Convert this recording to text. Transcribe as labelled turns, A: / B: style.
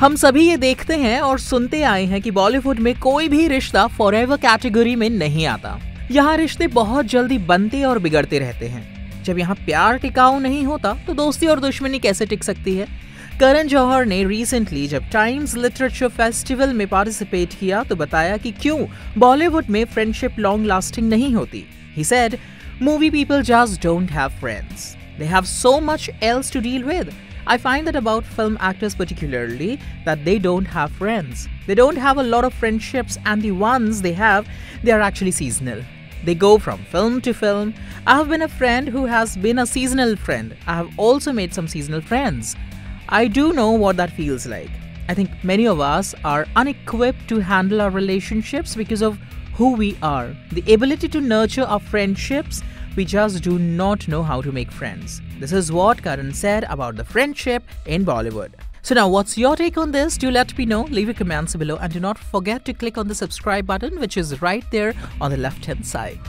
A: हम सभी ये देखते हैं और सुनते आए हैं कि बॉलीवुड में कोई भी रिश्ता फॉरएवर कैटेगरी में नहीं आता। यहाँ रिश्ते बहुत जल्दी बनते और बिगड़ते रहते हैं। जब यहाँ प्यार टिकाऊ नहीं होता तो दोस्ती और दुश्मनी कैसे टिक सकती है? करण जौहर ने रिसेंटली जब टाइम्स लिटरेचर फेस्टिवल में पार्टिसिपेट किया तो बताया कि क्यों बॉलीवुड में फ्रेंडशिप लॉन्ग लास्टिंग नहीं होती। He said movie people just don't have friends they have so much else to deal with I find that about film actors particularly that they don't have friends. They don't have a lot of friendships and the ones they have they are actually seasonal. They go from film to film. I have been a friend who has been a seasonal friend. I have also made some seasonal friends. I do know what that feels like. I think many of us are unequipped to handle our relationships because of who we are. The ability to nurture our friendships, we just do not know how to make friends. This is what Karan said about the friendship in Bollywood. So now what's your take on this? Do let me know. Leave your comments below and do not forget to click on the subscribe button which is right there on the left hand side.